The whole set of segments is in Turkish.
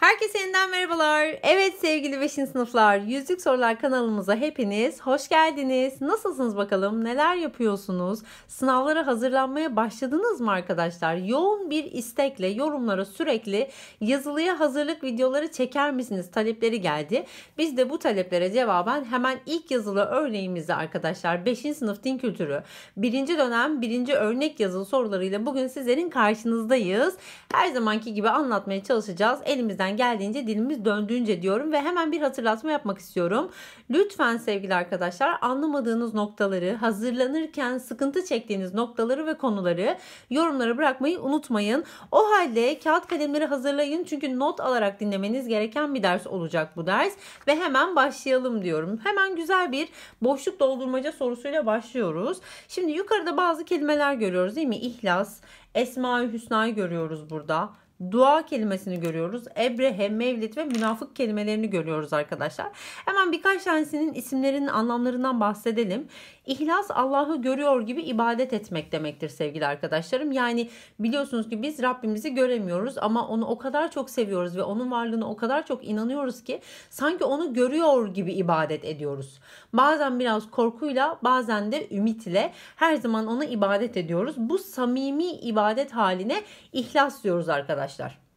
Herkese yeniden merhabalar. Evet sevgili 5. sınıflar, Yüzlük Sorular kanalımıza hepiniz hoş geldiniz. Nasılsınız bakalım? Neler yapıyorsunuz? Sınavlara hazırlanmaya başladınız mı arkadaşlar? Yoğun bir istekle yorumlara sürekli yazılıya hazırlık videoları çeker misiniz? Talepleri geldi. Biz de bu taleplere cevaben hemen ilk yazılı örneğimizi arkadaşlar 5. sınıf din kültürü 1. dönem 1. örnek yazılı sorularıyla bugün sizlerin karşınızdayız. Her zamanki gibi anlatmaya çalışacağız. Elimizden geldiğince dilimiz döndüğünce diyorum ve hemen bir hatırlatma yapmak istiyorum. Lütfen sevgili arkadaşlar anlamadığınız noktaları, hazırlanırken sıkıntı çektiğiniz noktaları ve konuları yorumlara bırakmayı unutmayın. O halde kağıt kalemleri hazırlayın çünkü not alarak dinlemeniz gereken bir ders olacak bu ders ve hemen başlayalım diyorum. Hemen güzel bir boşluk doldurmaca sorusuyla başlıyoruz. Şimdi yukarıda bazı kelimeler görüyoruz değil mi? İhlas, Esma-ı Hüsna'yı görüyoruz burada dua kelimesini görüyoruz. Ebrehe, Mevlid ve münafık kelimelerini görüyoruz arkadaşlar. Hemen birkaç tanesinin isimlerinin anlamlarından bahsedelim. İhlas Allah'ı görüyor gibi ibadet etmek demektir sevgili arkadaşlarım. Yani biliyorsunuz ki biz Rabbimizi göremiyoruz ama onu o kadar çok seviyoruz ve onun varlığına o kadar çok inanıyoruz ki sanki onu görüyor gibi ibadet ediyoruz. Bazen biraz korkuyla bazen de ümit ile her zaman ona ibadet ediyoruz. Bu samimi ibadet haline ihlas diyoruz arkadaşlar.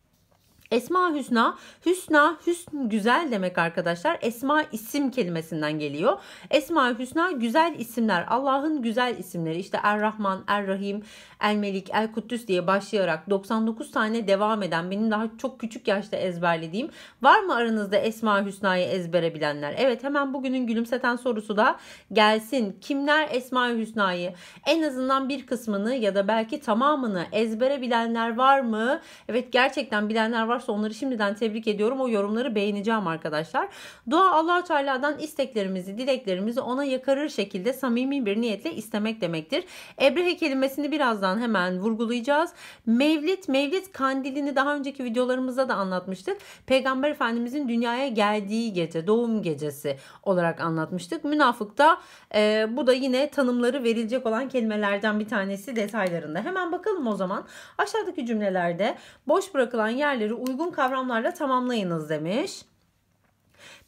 Esma Hüsna, Hüsna, Hüsn güzel demek arkadaşlar. Esma isim kelimesinden geliyor. Esma Hüsna güzel isimler. Allah'ın güzel isimleri. İşte Er-Rahman, Er-Rahim, El-Melik, El-Kuddüs diye başlayarak 99 tane devam eden benim daha çok küçük yaşta ezberlediğim. Var mı aranızda Esma Hüsna'yı ezbere bilenler? Evet hemen bugünün gülümseten sorusu da gelsin. Kimler Esma Hüsna'yı en azından bir kısmını ya da belki tamamını ezbere bilenler var mı? Evet gerçekten bilenler var varsa onları şimdiden tebrik ediyorum. O yorumları beğeneceğim arkadaşlar. Dua allah Teala'dan isteklerimizi, dileklerimizi ona yakarır şekilde samimi bir niyetle istemek demektir. Ebrehe kelimesini birazdan hemen vurgulayacağız. Mevlid, Mevlid kandilini daha önceki videolarımızda da anlatmıştık. Peygamber Efendimizin dünyaya geldiği gece, doğum gecesi olarak anlatmıştık. Münafıkta e, bu da yine tanımları verilecek olan kelimelerden bir tanesi detaylarında. Hemen bakalım o zaman. Aşağıdaki cümlelerde boş bırakılan yerleri uygun kavramlarla tamamlayınız demiş.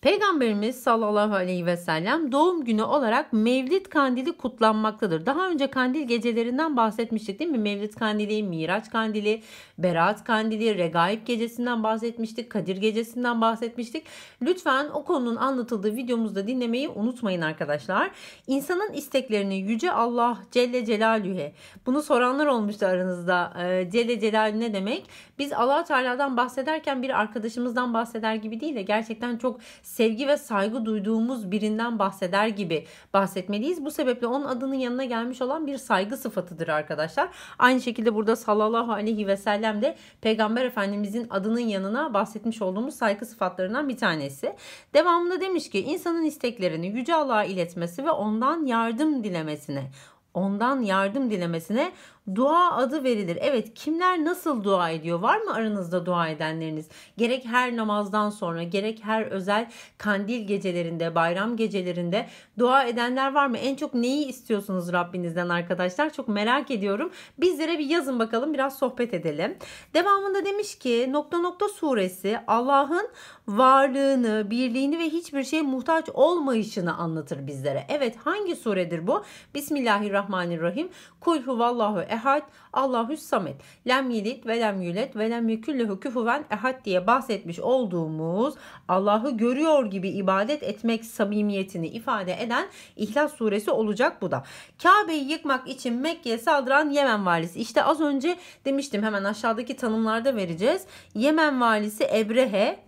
Peygamberimiz sallallahu aleyhi ve sellem doğum günü olarak Mevlid kandili kutlanmaktadır. Daha önce kandil gecelerinden bahsetmiştik değil mi? Mevlid kandili, Miraç kandili, Berat kandili, Regaib gecesinden bahsetmiştik, Kadir gecesinden bahsetmiştik. Lütfen o konunun anlatıldığı videomuzda dinlemeyi unutmayın arkadaşlar. İnsanın isteklerini Yüce Allah Celle Celaluhu bunu soranlar olmuştu aranızda. Ee, Celle Celaluhu ne demek? Biz allah Teala'dan bahsederken bir arkadaşımızdan bahseder gibi değil de gerçekten çok sevgi ve saygı duyduğumuz birinden bahseder gibi bahsetmeliyiz. Bu sebeple onun adının yanına gelmiş olan bir saygı sıfatıdır arkadaşlar. Aynı şekilde burada sallallahu aleyhi ve sellem de Peygamber Efendimizin adının yanına bahsetmiş olduğumuz saygı sıfatlarından bir tanesi. Devamında demiş ki insanın isteklerini Yüce Allah'a iletmesi ve ondan yardım dilemesine ondan yardım dilemesine dua adı verilir. Evet kimler nasıl dua ediyor? Var mı aranızda dua edenleriniz? Gerek her namazdan sonra gerek her özel kandil gecelerinde, bayram gecelerinde dua edenler var mı? En çok neyi istiyorsunuz Rabbinizden arkadaşlar? Çok merak ediyorum. Bizlere bir yazın bakalım biraz sohbet edelim. Devamında demiş ki nokta nokta suresi Allah'ın varlığını, birliğini ve hiçbir şeye muhtaç olmayışını anlatır bizlere. Evet hangi suredir bu? Bismillahirrahmanirrahim. Kul huvallahu ehad, Allahü samet. Lem yelit ve lem yület ve lem yeküllehu küfuven ehad diye bahsetmiş olduğumuz Allah'ı görüyor gibi ibadet etmek samimiyetini ifade eden İhlas suresi olacak bu da. Kabe'yi yıkmak için Mekke'ye saldıran Yemen valisi. İşte az önce demiştim hemen aşağıdaki tanımlarda vereceğiz. Yemen valisi Ebrehe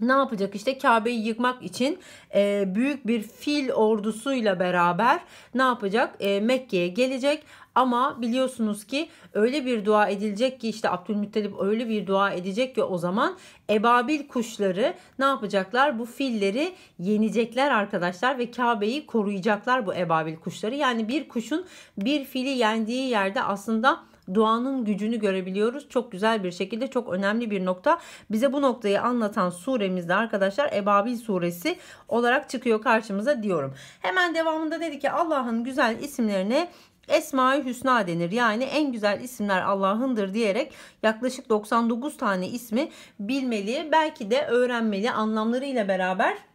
ne yapacak işte Kabe'yi yıkmak için e, büyük bir fil ordusuyla beraber ne yapacak e, Mekke'ye gelecek ama biliyorsunuz ki öyle bir dua edilecek ki işte Abdülmuttalip öyle bir dua edecek ki o zaman ebabil kuşları ne yapacaklar? Bu filleri yenecekler arkadaşlar ve Kabe'yi koruyacaklar bu ebabil kuşları. Yani bir kuşun bir fili yendiği yerde aslında duanın gücünü görebiliyoruz. Çok güzel bir şekilde çok önemli bir nokta. Bize bu noktayı anlatan suremizde arkadaşlar Ebabil suresi olarak çıkıyor karşımıza diyorum. Hemen devamında dedi ki Allah'ın güzel isimlerine Esma-i Hüsna denir. Yani en güzel isimler Allah'ındır diyerek yaklaşık 99 tane ismi bilmeli, belki de öğrenmeli anlamlarıyla beraber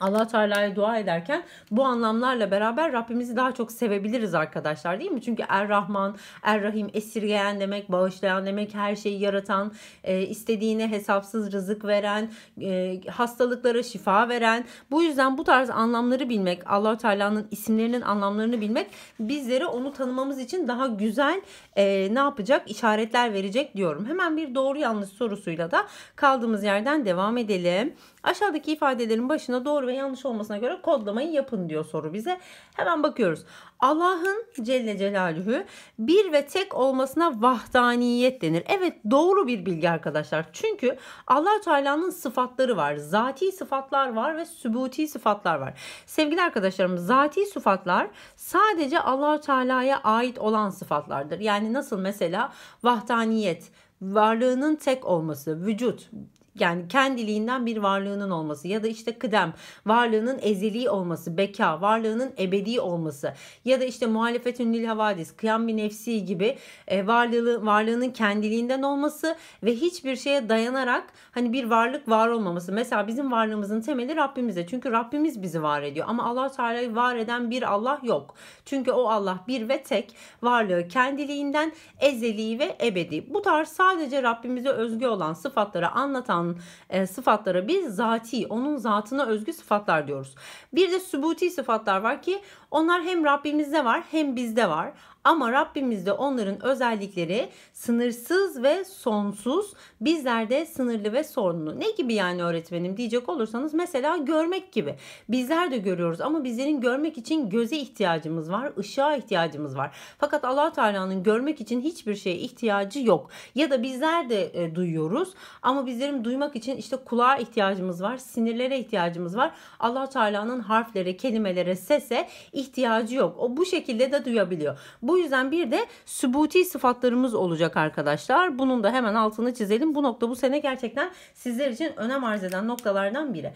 Allah Teala'ya dua ederken bu anlamlarla beraber Rabbimizi daha çok sevebiliriz arkadaşlar değil mi? Çünkü Er Rahman, Er Rahim esirgeyen demek, bağışlayan demek, her şeyi yaratan, e, istediğine hesapsız rızık veren, e, hastalıklara şifa veren. Bu yüzden bu tarz anlamları bilmek, Allah Teala'nın isimlerinin anlamlarını bilmek bizlere onu tanımamız için daha güzel e, ne yapacak? işaretler verecek diyorum. Hemen bir doğru yanlış sorusuyla da kaldığımız yerden devam edelim. Aşağıdaki ifadelerin başına doğru ve yanlış olmasına göre kodlamayı yapın diyor soru bize. Hemen bakıyoruz. Allah'ın Celle Celaluhu bir ve tek olmasına vahdaniyet denir. Evet doğru bir bilgi arkadaşlar. Çünkü allah Teala'nın sıfatları var. Zati sıfatlar var ve sübuti sıfatlar var. Sevgili arkadaşlarım zati sıfatlar sadece allah Teala'ya ait olan sıfatlardır. Yani nasıl mesela vahdaniyet, varlığının tek olması, vücut, yani kendiliğinden bir varlığının olması ya da işte kıdem varlığının ezeli olması, beka varlığının ebedi olması ya da işte muhalefetün lil havadis, kıyam bir nefsi gibi e, varlığı, varlığının kendiliğinden olması ve hiçbir şeye dayanarak hani bir varlık var olmaması. Mesela bizim varlığımızın temeli Rabbimizde. Çünkü Rabbimiz bizi var ediyor ama Allah Teala'yı var eden bir Allah yok. Çünkü o Allah bir ve tek varlığı kendiliğinden ezeli ve ebedi. Bu tarz sadece Rabbimize özgü olan sıfatları anlatan e, sıfatlara biz zati, onun zatına özgü sıfatlar diyoruz. Bir de sübuti sıfatlar var ki onlar hem Rabbimizde var hem bizde var. Ama Rabbimizde onların özellikleri sınırsız ve sonsuz. Bizlerde sınırlı ve sorunlu. Ne gibi yani öğretmenim diyecek olursanız mesela görmek gibi. Bizler de görüyoruz ama bizlerin görmek için göze ihtiyacımız var, ışığa ihtiyacımız var. Fakat Allah Teala'nın görmek için hiçbir şeye ihtiyacı yok. Ya da bizler de e, duyuyoruz ama bizlerin duymak için işte kulağa ihtiyacımız var, sinirlere ihtiyacımız var. Allah Teala'nın harflere, kelimelere, sese ihtiyacı yok. O bu şekilde de duyabiliyor. Bu yüzden bir de sübuti sıfatlarımız olacak arkadaşlar. Bunun da hemen altını çizelim. Bu nokta bu sene gerçekten sizler için önem arz eden noktalardan biri.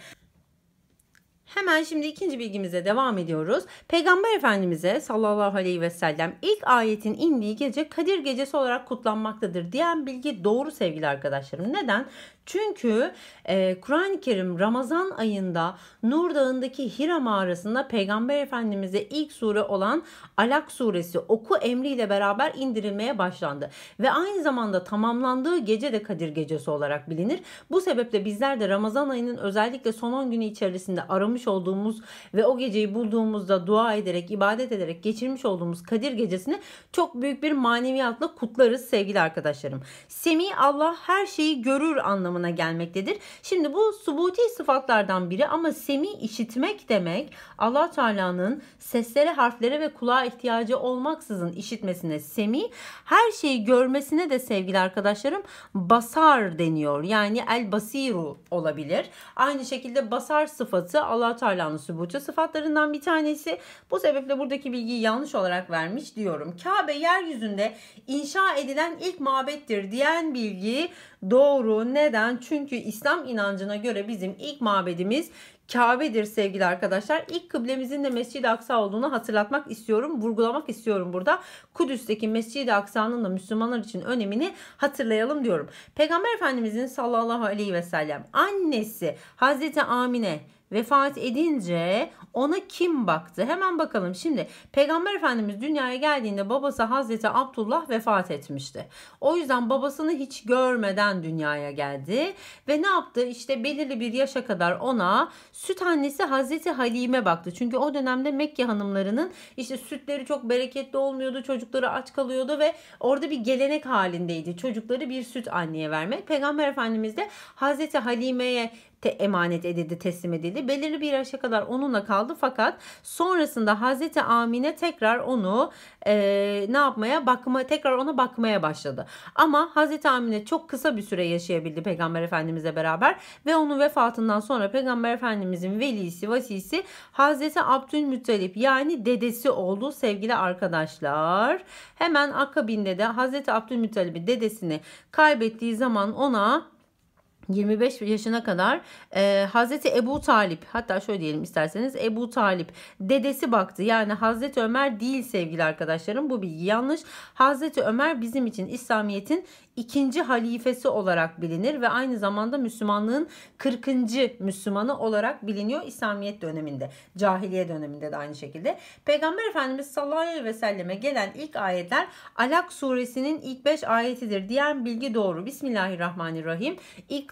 Hemen şimdi ikinci bilgimize devam ediyoruz. Peygamber Efendimiz'e sallallahu aleyhi ve sellem ilk ayetin indiği gece Kadir Gecesi olarak kutlanmaktadır diyen bilgi doğru sevgili arkadaşlarım. Neden? Çünkü e, Kur'an-ı Kerim Ramazan ayında Nur Dağı'ndaki Hira mağarasında Peygamber Efendimiz'e ilk sure olan Alak suresi oku emriyle beraber indirilmeye başlandı. Ve aynı zamanda tamamlandığı gece de Kadir Gecesi olarak bilinir. Bu sebeple bizler de Ramazan ayının özellikle son 10 günü içerisinde aramış olduğumuz ve o geceyi bulduğumuzda dua ederek, ibadet ederek geçirmiş olduğumuz Kadir Gecesi'ni çok büyük bir maneviyatla kutlarız sevgili arkadaşlarım. Semi Allah her şeyi görür anlamı anlamına gelmektedir. Şimdi bu subuti sıfatlardan biri ama semi işitmek demek Allah Teala'nın seslere, harflere ve kulağa ihtiyacı olmaksızın işitmesine semi, her şeyi görmesine de sevgili arkadaşlarım basar deniyor. Yani el basiru olabilir. Aynı şekilde basar sıfatı Allah Teala'nın subuti sıfatlarından bir tanesi. Bu sebeple buradaki bilgiyi yanlış olarak vermiş diyorum. Kabe yeryüzünde inşa edilen ilk mabettir diyen bilgi doğru. Neden? Çünkü İslam inancına göre bizim ilk mabedimiz Kabe'dir sevgili arkadaşlar. İlk kıblemizin de Mescid-i Aksa olduğunu hatırlatmak istiyorum, vurgulamak istiyorum burada. Kudüs'teki Mescid-i Aksa'nın da Müslümanlar için önemini hatırlayalım diyorum. Peygamber Efendimizin sallallahu aleyhi ve sellem annesi Hazreti Amine vefat edince ona kim baktı? Hemen bakalım. Şimdi Peygamber Efendimiz dünyaya geldiğinde babası Hazreti Abdullah vefat etmişti. O yüzden babasını hiç görmeden dünyaya geldi ve ne yaptı? İşte belirli bir yaşa kadar ona süt annesi Hazreti Halime baktı. Çünkü o dönemde Mekke hanımlarının işte sütleri çok bereketli olmuyordu. Çocukları aç kalıyordu ve orada bir gelenek halindeydi. Çocukları bir süt anneye vermek. Peygamber Efendimiz de Hazreti Halime'ye te emanet edildi, teslim edildi. Belirli bir yaşa kadar onunla kaldı fakat sonrasında Hazreti Amine tekrar onu e, ne yapmaya bakma tekrar ona bakmaya başladı. Ama Hazreti Amine çok kısa bir süre yaşayabildi Peygamber Efendimizle beraber ve onun vefatından sonra Peygamber Efendimizin velisi, vasisi Hazreti Abdülmuttalip yani dedesi oldu sevgili arkadaşlar. Hemen akabinde de Hazreti Abdülmuttalip'i dedesini kaybettiği zaman ona 25 yaşına kadar e, Hazreti Ebu Talip hatta şöyle diyelim isterseniz Ebu Talip dedesi baktı. Yani Hazreti Ömer değil sevgili arkadaşlarım bu bilgi yanlış. Hazreti Ömer bizim için İslamiyet'in ikinci halifesi olarak bilinir ve aynı zamanda Müslümanlığın 40. Müslümanı olarak biliniyor İslamiyet döneminde. Cahiliye döneminde de aynı şekilde. Peygamber Efendimiz sallallahu aleyhi ve selleme gelen ilk ayetler Alak suresinin ilk 5 ayetidir diyen bilgi doğru. Bismillahirrahmanirrahim.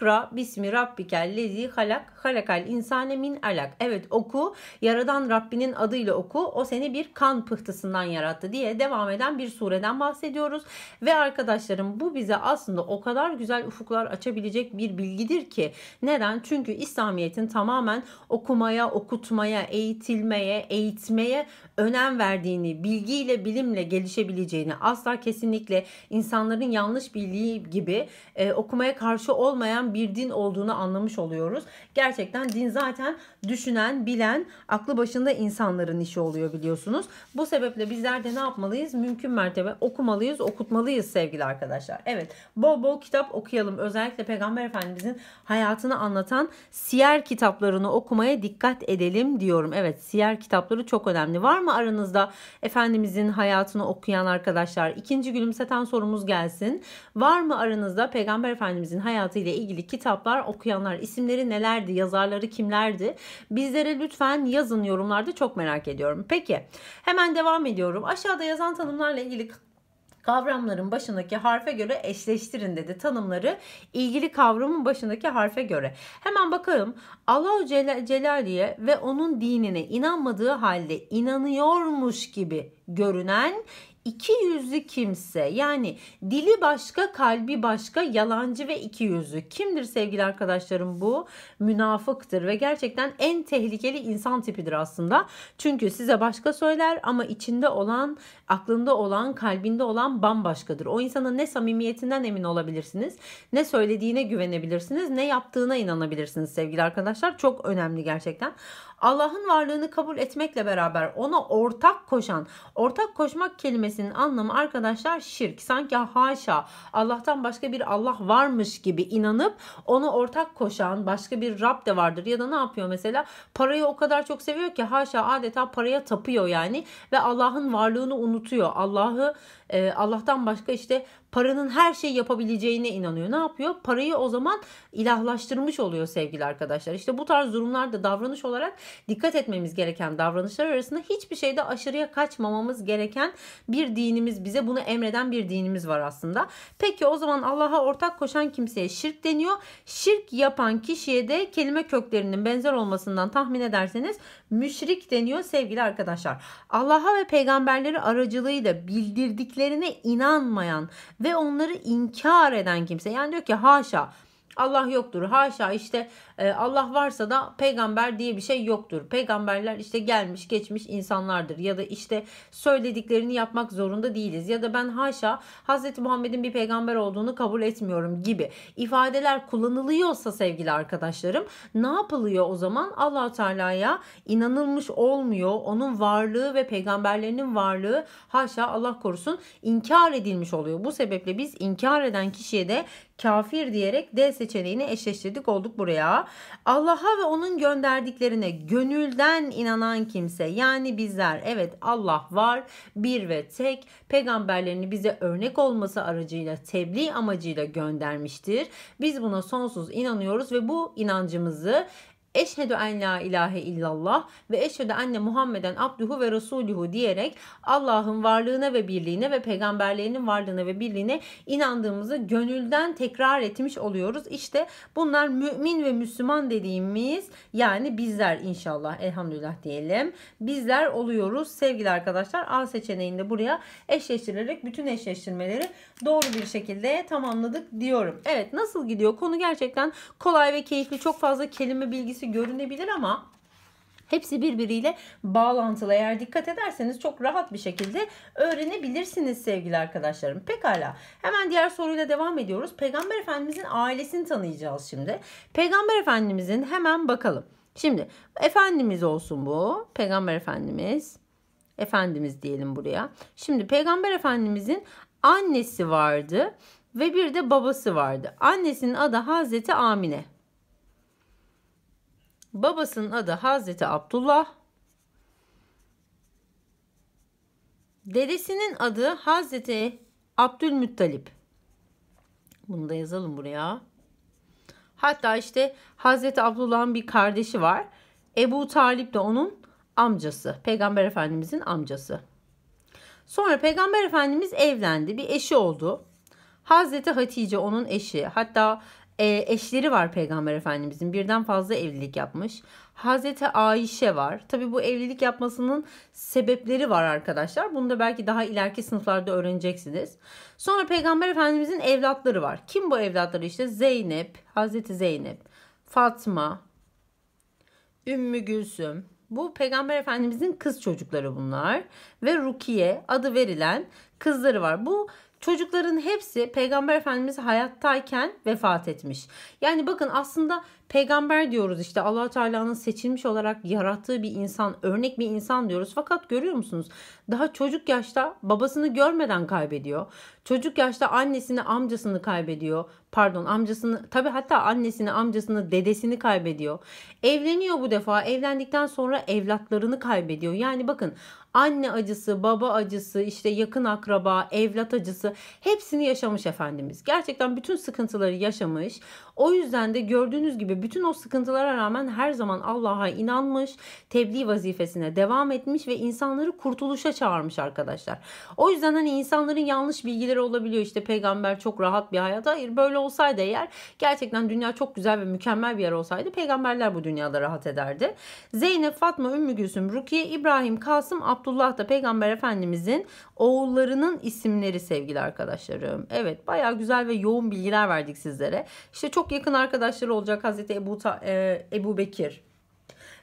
İkra bismi rabbikel lezi halak halakal insane min alak. Evet oku yaradan Rabbinin adıyla oku o seni bir kan pıhtısından yarattı diye devam eden bir sureden bahsediyoruz. Ve arkadaşlarım bu bize aslında o kadar güzel ufuklar açabilecek bir bilgidir ki. Neden? Çünkü İslamiyet'in tamamen okumaya, okutmaya, eğitilmeye, eğitmeye önem verdiğini, bilgiyle, bilimle gelişebileceğini, asla kesinlikle insanların yanlış bildiği gibi e, okumaya karşı olmayan bir din olduğunu anlamış oluyoruz. Gerçekten din zaten düşünen, bilen, aklı başında insanların işi oluyor biliyorsunuz. Bu sebeple bizler de ne yapmalıyız? Mümkün mertebe okumalıyız, okutmalıyız sevgili arkadaşlar. Evet, bol bol kitap okuyalım. Özellikle Peygamber Efendimizin hayatını anlatan siyer kitaplarını okumaya dikkat edelim diyorum. Evet, siyer kitapları çok önemli. Var mı aranızda Efendimizin hayatını okuyan arkadaşlar? İkinci gülümseten sorumuz gelsin. Var mı aranızda Peygamber Efendimizin hayatıyla ilgili kitaplar okuyanlar? İsimleri nelerdi? Yazarları kimlerdi? Bizlere lütfen yazın yorumlarda çok merak ediyorum. Peki hemen devam ediyorum. Aşağıda yazan tanımlarla ilgili kavramların başındaki harfe göre eşleştirin dedi tanımları ilgili kavramın başındaki harfe göre. Hemen bakalım Allahu Celaliye ve onun dinine inanmadığı halde inanıyormuş gibi görünen iki yüzlü kimse yani dili başka kalbi başka yalancı ve iki yüzlü. Kimdir sevgili arkadaşlarım bu? Münafıktır ve gerçekten en tehlikeli insan tipidir aslında. Çünkü size başka söyler ama içinde olan aklında olan kalbinde olan bambaşkadır. O insanın ne samimiyetinden emin olabilirsiniz ne söylediğine güvenebilirsiniz ne yaptığına inanabilirsiniz sevgili arkadaşlar. Çok önemli gerçekten Allah'ın varlığını kabul etmekle beraber ona ortak koşan, ortak koşmak kelimesinin anlamı arkadaşlar şirk. Sanki haşa Allah'tan başka bir Allah varmış gibi inanıp onu ortak koşan başka bir Rab de vardır. Ya da ne yapıyor mesela? Parayı o kadar çok seviyor ki haşa adeta paraya tapıyor yani ve Allah'ın varlığını unutuyor. Allah'ı e, Allah'tan başka işte paranın her şeyi yapabileceğine inanıyor. Ne yapıyor? Parayı o zaman ilahlaştırmış oluyor sevgili arkadaşlar. İşte bu tarz durumlarda davranış olarak dikkat etmemiz gereken davranışlar arasında hiçbir şeyde aşırıya kaçmamamız gereken bir dinimiz bize bunu emreden bir dinimiz var aslında. Peki o zaman Allah'a ortak koşan kimseye şirk deniyor. Şirk yapan kişiye de kelime köklerinin benzer olmasından tahmin ederseniz müşrik deniyor sevgili arkadaşlar. Allah'a ve peygamberleri aracılığıyla bildirdiklerine inanmayan ve onları inkar eden kimse. Yani diyor ki haşa Allah yoktur. Haşa işte Allah varsa da peygamber diye bir şey yoktur. Peygamberler işte gelmiş geçmiş insanlardır ya da işte söylediklerini yapmak zorunda değiliz ya da ben haşa Hz. Muhammed'in bir peygamber olduğunu kabul etmiyorum gibi ifadeler kullanılıyorsa sevgili arkadaşlarım ne yapılıyor o zaman? allah Teala'ya inanılmış olmuyor. Onun varlığı ve peygamberlerinin varlığı haşa Allah korusun inkar edilmiş oluyor. Bu sebeple biz inkar eden kişiye de kafir diyerek D seçeneğini eşleştirdik olduk buraya. Allah'a ve onun gönderdiklerine gönülden inanan kimse yani bizler evet Allah var bir ve tek peygamberlerini bize örnek olması aracıyla tebliğ amacıyla göndermiştir. Biz buna sonsuz inanıyoruz ve bu inancımızı Eşhedü en la ilahe illallah ve eşhedü enne Muhammeden abduhu ve resuluhu diyerek Allah'ın varlığına ve birliğine ve peygamberlerinin varlığına ve birliğine inandığımızı gönülden tekrar etmiş oluyoruz. İşte bunlar mümin ve Müslüman dediğimiz yani bizler inşallah elhamdülillah diyelim. Bizler oluyoruz sevgili arkadaşlar. A seçeneğinde buraya eşleştirerek bütün eşleştirmeleri doğru bir şekilde tamamladık diyorum. Evet nasıl gidiyor? Konu gerçekten kolay ve keyifli. Çok fazla kelime bilgisi ilgisi görünebilir ama Hepsi birbiriyle bağlantılı. Eğer dikkat ederseniz çok rahat bir şekilde öğrenebilirsiniz sevgili arkadaşlarım. Pekala. Hemen diğer soruyla devam ediyoruz. Peygamber Efendimizin ailesini tanıyacağız şimdi. Peygamber Efendimizin hemen bakalım. Şimdi Efendimiz olsun bu. Peygamber Efendimiz. Efendimiz diyelim buraya. Şimdi Peygamber Efendimizin annesi vardı. ve bir de babası vardı. Annesinin adı Hazreti Amine. Babasının adı Hazreti Abdullah. Dedesinin adı Hazreti Abdülmuttalip. Bunu da yazalım buraya. Hatta işte Hazreti Abdullah'ın bir kardeşi var. Ebu Talip de onun amcası. Peygamber Efendimizin amcası. Sonra Peygamber Efendimiz evlendi. Bir eşi oldu. Hazreti Hatice onun eşi. Hatta e, eşleri var Peygamber Efendimizin. Birden fazla evlilik yapmış. Hazreti Ayşe var. Tabi bu evlilik yapmasının sebepleri var arkadaşlar. Bunu da belki daha ileriki sınıflarda öğreneceksiniz. Sonra Peygamber Efendimizin evlatları var. Kim bu evlatları? İşte Zeynep, Hazreti Zeynep, Fatma, Ümmü Gülsüm. Bu Peygamber Efendimizin kız çocukları bunlar. Ve Rukiye adı verilen kızları var. Bu Çocukların hepsi Peygamber Efendimiz hayattayken vefat etmiş. Yani bakın aslında peygamber diyoruz işte allah Teala'nın seçilmiş olarak yarattığı bir insan, örnek bir insan diyoruz. Fakat görüyor musunuz? Daha çocuk yaşta babasını görmeden kaybediyor. Çocuk yaşta annesini, amcasını kaybediyor. Pardon amcasını tabi hatta annesini, amcasını, dedesini kaybediyor. Evleniyor bu defa. Evlendikten sonra evlatlarını kaybediyor. Yani bakın anne acısı, baba acısı, işte yakın akraba, evlat acısı hepsini yaşamış Efendimiz. Gerçekten bütün sıkıntıları yaşamış. O yüzden de gördüğünüz gibi bütün o sıkıntılara rağmen her zaman Allah'a inanmış, tebliğ vazifesine devam etmiş ve insanları kurtuluşa çağırmış arkadaşlar. O yüzden hani insanların yanlış bilgileri olabiliyor. İşte peygamber çok rahat bir hayat. Hayır böyle olsaydı eğer gerçekten dünya çok güzel ve mükemmel bir yer olsaydı peygamberler bu dünyada rahat ederdi. Zeynep, Fatma, Ümmü Gülsüm, Rukiye, İbrahim, Kasım, Abdullah da peygamber efendimizin oğullarının isimleri sevgili arkadaşlarım. Evet baya güzel ve yoğun bilgiler verdik sizlere. İşte çok yakın arkadaşları olacak Hazreti Ebu, Ta, e, Ebu Bekir,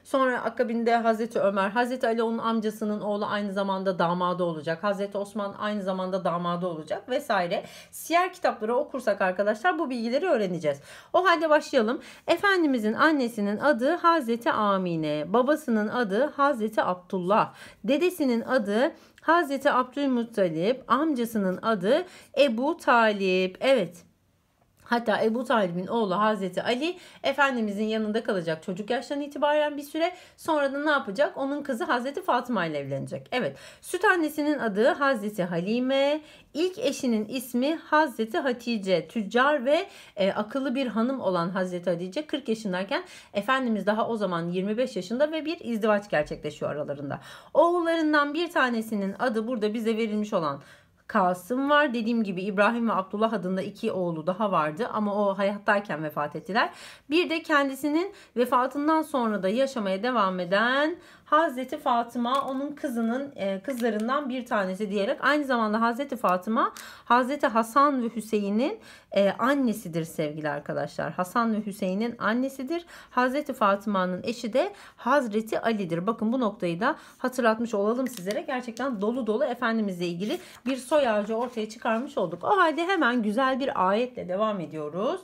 Sonra akabinde Hazreti Ömer, Hazreti Ali onun amcasının oğlu aynı zamanda damadı olacak. Hazreti Osman aynı zamanda damadı olacak vesaire. Siyer kitapları okursak arkadaşlar bu bilgileri öğreneceğiz. O halde başlayalım. Efendimizin annesinin adı Hazreti Amine, babasının adı Hazreti Abdullah, dedesinin adı Hazreti Abdülmuttalip, amcasının adı Ebu Talip. Evet. Hatta Ebu Talib'in oğlu Hazreti Ali Efendimizin yanında kalacak çocuk yaştan itibaren bir süre. Sonra da ne yapacak? Onun kızı Hazreti Fatıma ile evlenecek. Evet. Süt annesinin adı Hazreti Halime. İlk eşinin ismi Hazreti Hatice. Tüccar ve e, akıllı bir hanım olan Hazreti Hatice 40 yaşındayken Efendimiz daha o zaman 25 yaşında ve bir izdivaç gerçekleşiyor aralarında. Oğullarından bir tanesinin adı burada bize verilmiş olan Kasım var. Dediğim gibi İbrahim ve Abdullah adında iki oğlu daha vardı ama o hayattayken vefat ettiler. Bir de kendisinin vefatından sonra da yaşamaya devam eden Hazreti Fatıma onun kızının e, kızlarından bir tanesi diyerek aynı zamanda Hazreti Fatıma Hazreti Hasan ve Hüseyin'in e, annesidir sevgili arkadaşlar. Hasan ve Hüseyin'in annesidir. Hazreti Fatıma'nın eşi de Hazreti Ali'dir. Bakın bu noktayı da hatırlatmış olalım sizlere. Gerçekten dolu dolu Efendimizle ilgili bir soy ağacı ortaya çıkarmış olduk. O halde hemen güzel bir ayetle devam ediyoruz.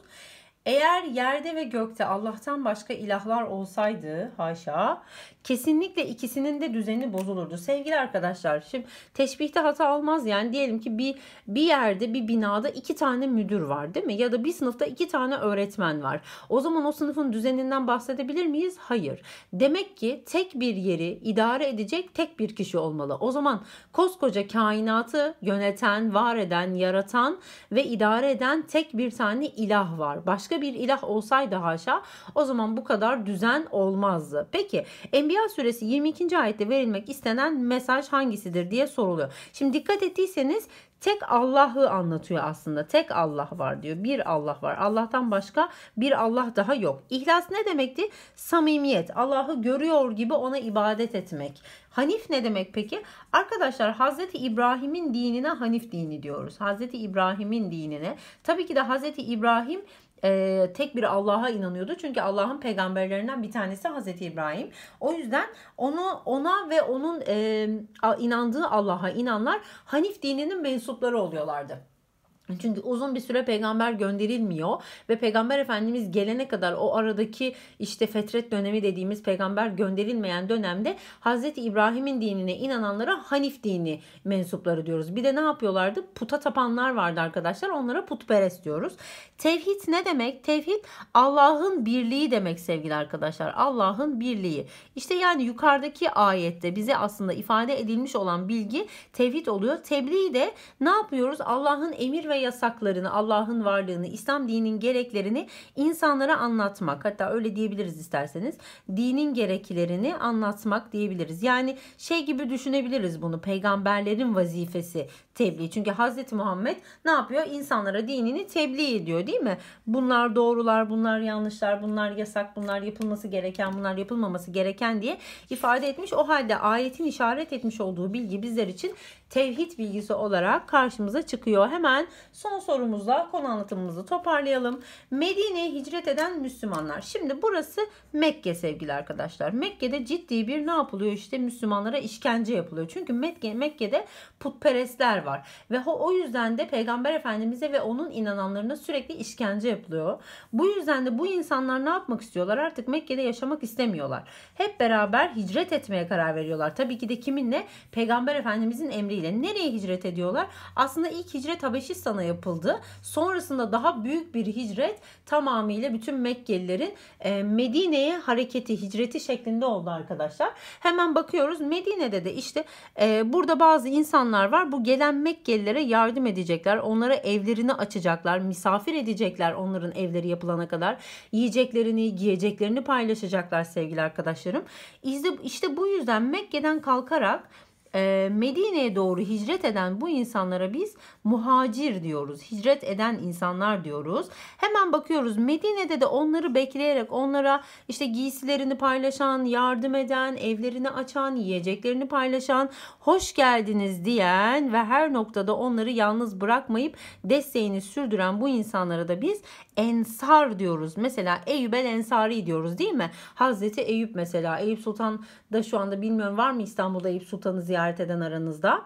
Eğer yerde ve gökte Allah'tan başka ilahlar olsaydı haşa kesinlikle ikisinin de düzeni bozulurdu. Sevgili arkadaşlar şimdi teşbihte hata olmaz yani diyelim ki bir bir yerde bir binada iki tane müdür var değil mi? Ya da bir sınıfta iki tane öğretmen var. O zaman o sınıfın düzeninden bahsedebilir miyiz? Hayır. Demek ki tek bir yeri idare edecek tek bir kişi olmalı. O zaman koskoca kainatı yöneten, var eden, yaratan ve idare eden tek bir tane ilah var. Başka bir ilah olsaydı haşa o zaman bu kadar düzen olmazdı. Peki Enbiya Enbiya suresi 22. ayette verilmek istenen mesaj hangisidir diye soruluyor. Şimdi dikkat ettiyseniz tek Allah'ı anlatıyor aslında. Tek Allah var diyor. Bir Allah var. Allah'tan başka bir Allah daha yok. İhlas ne demekti? Samimiyet. Allah'ı görüyor gibi ona ibadet etmek. Hanif ne demek peki? Arkadaşlar Hazreti İbrahim'in dinine Hanif dini diyoruz. Hazreti İbrahim'in dinine. Tabii ki de Hazreti İbrahim e, tek bir Allah'a inanıyordu. Çünkü Allah'ın peygamberlerinden bir tanesi Hazreti İbrahim. O yüzden onu ona ve onun e, inandığı Allah'a inanlar Hanif dininin mensupları oluyorlardı. Çünkü uzun bir süre peygamber gönderilmiyor ve peygamber efendimiz gelene kadar o aradaki işte fetret dönemi dediğimiz peygamber gönderilmeyen dönemde Hazreti İbrahim'in dinine inananlara Hanif dini mensupları diyoruz. Bir de ne yapıyorlardı? Puta tapanlar vardı arkadaşlar. Onlara putperest diyoruz. Tevhid ne demek? Tevhid Allah'ın birliği demek sevgili arkadaşlar. Allah'ın birliği. İşte yani yukarıdaki ayette bize aslında ifade edilmiş olan bilgi tevhid oluyor. Tebliğ de ne yapıyoruz? Allah'ın emir ve ve yasaklarını, Allah'ın varlığını, İslam dininin gereklerini insanlara anlatmak. Hatta öyle diyebiliriz isterseniz. Dinin gereklerini anlatmak diyebiliriz. Yani şey gibi düşünebiliriz bunu. Peygamberlerin vazifesi tebliğ. Çünkü Hazreti Muhammed ne yapıyor? İnsanlara dinini tebliğ ediyor değil mi? Bunlar doğrular, bunlar yanlışlar, bunlar yasak, bunlar yapılması gereken, bunlar yapılmaması gereken diye ifade etmiş. O halde ayetin işaret etmiş olduğu bilgi bizler için tevhid bilgisi olarak karşımıza çıkıyor. Hemen son sorumuzla konu anlatımımızı toparlayalım. Medine'ye hicret eden Müslümanlar. Şimdi burası Mekke sevgili arkadaşlar. Mekke'de ciddi bir ne yapılıyor? İşte Müslümanlara işkence yapılıyor. Çünkü Mekke, Mekke'de putperestler var. Ve o, o yüzden de Peygamber Efendimiz'e ve onun inananlarına sürekli işkence yapılıyor. Bu yüzden de bu insanlar ne yapmak istiyorlar? Artık Mekke'de yaşamak istemiyorlar. Hep beraber hicret etmeye karar veriyorlar. Tabii ki de kiminle? Peygamber Efendimiz'in emriyle. Nereye hicret ediyorlar? Aslında ilk hicret Habeşistan'a yapıldı. Sonrasında daha büyük bir hicret tamamıyla bütün Mekkelilerin e, Medine'ye hareketi, hicreti şeklinde oldu arkadaşlar. Hemen bakıyoruz. Medine'de de işte e, burada bazı insanlar var. Bu gelen Mekkelilere yardım edecekler. Onlara evlerini açacaklar. Misafir edecekler onların evleri yapılana kadar. Yiyeceklerini, giyeceklerini paylaşacaklar sevgili arkadaşlarım. İşte, bu yüzden Mekke'den kalkarak Medine'ye doğru hicret eden bu insanlara biz muhacir diyoruz. Hicret eden insanlar diyoruz. Hemen bakıyoruz Medine'de de onları bekleyerek onlara işte giysilerini paylaşan, yardım eden, evlerini açan, yiyeceklerini paylaşan, hoş geldiniz diyen ve her noktada onları yalnız bırakmayıp desteğini sürdüren bu insanlara da biz ensar diyoruz. Mesela Eyüp el Ensari diyoruz değil mi? Hazreti Eyüp mesela. Eyüp Sultan da şu anda bilmiyorum var mı İstanbul'da Eyüp Sultan'ı ziyaret eden aranızda?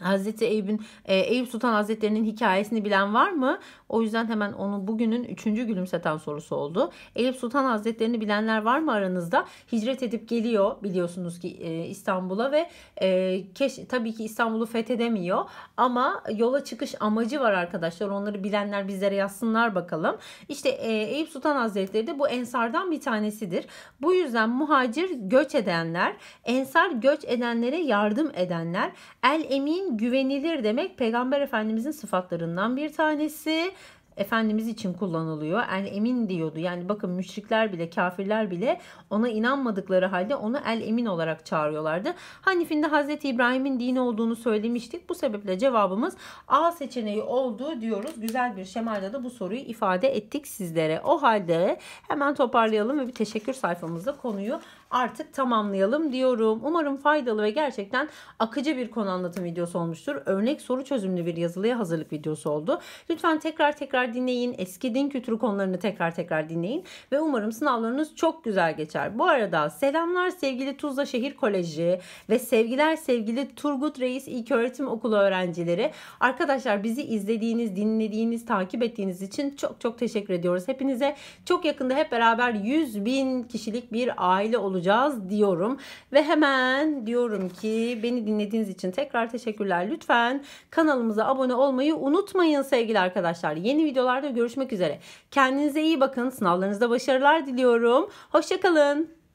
Hazreti Eyüp'ün e, Eyüp Sultan Hazretleri'nin hikayesini bilen var mı? O yüzden hemen onu bugünün üçüncü gülümseten sorusu oldu. Eyüp Sultan Hazretleri'ni bilenler var mı aranızda? Hicret edip geliyor biliyorsunuz ki e, İstanbul'a ve e, keş, tabii ki İstanbul'u fethedemiyor ama yola çıkış amacı var arkadaşlar. Onları bilenler bizlere yazsınlar bakalım. İşte e, Eyüp Sultan Hazretleri de bu ensardan bir tanesidir. Bu yüzden muhacir göç edenler, ensar göç edenlere yardım edenler, el emin güvenilir demek Peygamber Efendimizin sıfatlarından bir tanesi. Efendimiz için kullanılıyor. El emin diyordu. Yani bakın müşrikler bile kafirler bile ona inanmadıkları halde onu el emin olarak çağırıyorlardı. Hanif'in de Hazreti İbrahim'in dini olduğunu söylemiştik. Bu sebeple cevabımız A seçeneği olduğu diyoruz. Güzel bir şemayla da bu soruyu ifade ettik sizlere. O halde hemen toparlayalım ve bir teşekkür sayfamızda konuyu artık tamamlayalım diyorum. Umarım faydalı ve gerçekten akıcı bir konu anlatım videosu olmuştur. Örnek soru çözümlü bir yazılıya hazırlık videosu oldu. Lütfen tekrar tekrar dinleyin. Eski din kültürü konularını tekrar tekrar dinleyin. Ve umarım sınavlarınız çok güzel geçer. Bu arada selamlar sevgili Tuzla Şehir Koleji ve sevgiler sevgili Turgut Reis İlköğretim Okulu öğrencileri. Arkadaşlar bizi izlediğiniz, dinlediğiniz, takip ettiğiniz için çok çok teşekkür ediyoruz. Hepinize çok yakında hep beraber 100 bin kişilik bir aile olacağız olacağız diyorum. Ve hemen diyorum ki beni dinlediğiniz için tekrar teşekkürler. Lütfen kanalımıza abone olmayı unutmayın sevgili arkadaşlar. Yeni videolarda görüşmek üzere. Kendinize iyi bakın. Sınavlarınızda başarılar diliyorum. Hoşçakalın.